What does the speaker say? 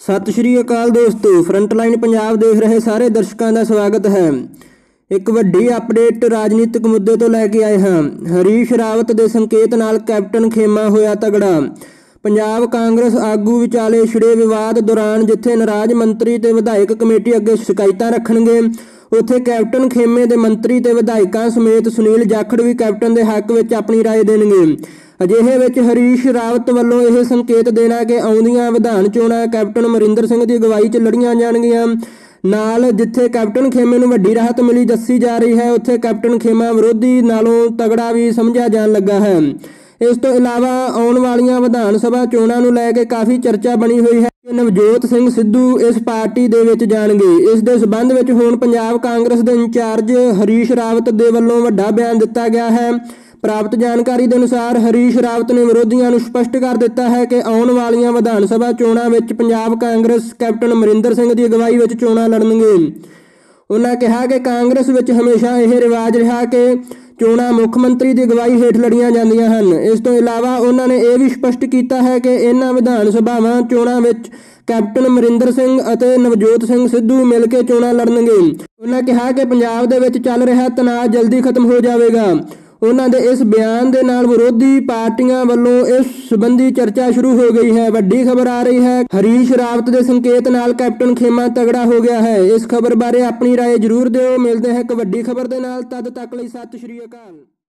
ਸਤਿ ਸ਼੍ਰੀ ਅਕਾਲ ਦੋਸਤੋ ਫਰੰਟਲਾਈਨ ਪੰਜਾਬ ਦੇਖ ਰਹੇ ਸਾਰੇ ਦਰਸ਼ਕਾਂ ਦਾ ਸਵਾਗਤ ਹੈ ਇੱਕ ਵੱਡੀ ਅਪਡੇਟ ਰਾਜਨੀਤਿਕ ਮੁੱਦੇ ਤੋਂ ਲੈ ਕੇ ਆਏ ਹਾਂ ਹਰੀਸ਼ ਰਾਵਤ ਦੇ ਸੰਕੇਤ ਨਾਲ ਕੈਪਟਨ ਖੇਮਾ ਹੋਇਆ ਤਗੜਾ ਪੰਜਾਬ ਕਾਂਗਰਸ ਆਗੂ ਵਿਚਾਲੇ ਛਿੜੇ ਵਿਵਾਦ ਦੌਰਾਨ ਜਿੱਥੇ ਨਾਰਾਜ਼ ਮੰਤਰੀ ਤੇ ਵਿਧਾਇਕ ਕਮੇਟੀ ਅੱਗੇ ਸ਼ਿਕਾਇਤਾਂ ਰੱਖਣਗੇ ਉੱਥੇ ਕੈਪਟਨ ਖੇਮੇ ਦੇ ਮੰਤਰੀ ਤੇ ਵਿਧਾਇਕਾਂ ਸਮੇਤ ਸੁਨੀਲ ਜਾਖੜ ਵੀ ਕੈਪਟਨ ਦੇ ਹੱਕ ਵਿੱਚ ਆਪਣੀ رائے ਦੇਣਗੇ ਅਜਿਹੇ ਵਿੱਚ ਹਰੀਸ਼ ਰਾਵਤ ਵੱਲੋਂ ਇਹ ਸੰਕੇਤ ਦੇਣਾ ਕਿ ਆਉਂਦੀਆਂ ਵਿਧਾਨ ਚੋਣਾਂ ਕੈਪਟਨ ਅਮਰਿੰਦਰ ਸਿੰਘ ਦੀ ਅਗਵਾਈ 'ਚ ਲੜੀਆਂ ਜਾਣਗੀਆਂ। ਨਾਲ ਜਿੱਥੇ ਕੈਪਟਨ ਖੇਮੇ ਨੂੰ ਵੱਡੀ ਰਾਹਤ ਮਿਲੀ ਦੱਸੀ ਜਾ ਰਹੀ ਹੈ, ਉੱਥੇ ਕੈਪਟਨ ਖੇਮਾ ਵਿਰੋਧੀ ਨਾਲੋਂ ਤਗੜਾ ਵੀ ਸਮਝਿਆ ਜਾਣ ਲੱਗਾ ਹੈ। ਇਸ ਤੋਂ ਇਲਾਵਾ ਆਉਣ ਵਾਲੀਆਂ ਵਿਧਾਨ ਸਭਾ ਚੋਣਾਂ ਨੂੰ ਲੈ ਕੇ ਕਾਫੀ ਚਰਚਾ ਬਣੀ ਹੋਈ ਹੈ ਕਿ ਨਵਜੋਤ ਸਿੰਘ ਸਿੱਧੂ ਇਸ ਪਾਰਟੀ ਦੇ ਵਿੱਚ ਜਾਣਗੇ। ਇਸ ਦੇ ਸਬੰਧ ਵਿੱਚ ਹੁਣ ਪੰਜਾਬ ਕਾਂਗਰਸ ਦੇ ਇੰਚਾਰਜ ਹਰੀਸ਼ ਰਾਵਤ ਦੇ ਵੱਲੋਂ ਵੱਡਾ ਬਿਆਨ ਦਿੱਤਾ ਗਿਆ ਹੈ। ਪ੍ਰਾਪਤ ਜਾਣਕਾਰੀ ਦੇ ਅਨੁਸਾਰ ਹਰੀਸ਼ ਰਾਵਤ ਨੇ ਵਿਰੋਧੀਆਂ ਨੂੰ ਸਪਸ਼ਟ ਕਰ ਦਿੱਤਾ ਹੈ ਕਿ ਆਉਣ ਵਾਲੀਆਂ ਵਿਧਾਨ ਸਭਾ ਚੋਣਾਂ ਵਿੱਚ ਪੰਜਾਬ ਕਾਂਗਰਸ ਕੈਪਟਨ ਅਮਰਿੰਦਰ ਸਿੰਘ ਦੀ ਅਗਵਾਈ ਵਿੱਚ ਚੋਣਾਂ ਲੜਨਗੇ। ਉਹਨਾਂ ਕਿਹਾ ਕਿ ਕਾਂਗਰਸ ਵਿੱਚ ਹਮੇਸ਼ਾ ਇਹ ਰਿਵਾਜ ਰਿਹਾ ਕਿ ਚੋਣਾਂ ਮੁੱਖ ਮੰਤਰੀ ਦੀ ਅਗਵਾਈ ਹੇਠ ਲੜੀਆਂ ਜਾਂਦੀਆਂ ਹਨ। ਇਸ ਤੋਂ ਇਲਾਵਾ ਉਹਨਾਂ ਨੇ ਇਹ ਵੀ ਸਪਸ਼ਟ ਕੀਤਾ ਹੈ ਕਿ ਇਹਨਾਂ ਵਿਧਾਨ ਸਭਾਵਾਂ ਚੋਣਾਂ ਵਿੱਚ ਕੈਪਟਨ ਅਮਰਿੰਦਰ ਸਿੰਘ ਅਤੇ ਨਵਜੋਤ ਸਿੰਘ ਸਿੱਧੂ ਮਿਲ ਕੇ ਚੋਣਾਂ ਲੜਨਗੇ। ਉਹਨਾਂ ਕਿਹਾ ਕਿ ਪੰਜਾਬ ਦੇ ਵਿੱਚ ਚੱਲ ਰਿਹਾ ਤਣਾਅ ਜਲਦੀ ਖਤਮ ਹੋ ਜਾਵੇਗਾ। ਉਹਨਾਂ ਦੇ ਇਸ ਬਿਆਨ ਦੇ ਨਾਲ ਵਿਰੋਧੀ ਪਾਰਟੀਆਂ ਵੱਲੋਂ ਇਸ ਸੰਬੰਧੀ ਚਰਚਾ ਸ਼ੁਰੂ ਹੋ ਗਈ ਹੈ ਵੱਡੀ ਖਬਰ ਆ ਰਹੀ ਹੈ ਹਰੀਸ਼ ਰਾਵਤ ਦੇ ਸੰਕੇਤ ਨਾਲ ਕੈਪਟਨ ਖੇਮਾ ਤਗੜਾ ਹੋ ਗਿਆ ਹੈ ਇਸ ਖਬਰ ਬਾਰੇ ਆਪਣੀ رائے ਜ਼ਰੂਰ ਦਿਓ ਮਿਲਦੇ ਹਾਂ ਇੱਕ ਵੱਡੀ ਖਬਰ ਦੇ ਨਾਲ ਤਦ ਤੱਕ ਲਈ ਸਤਿ ਸ਼੍ਰੀ ਅਕਾਲ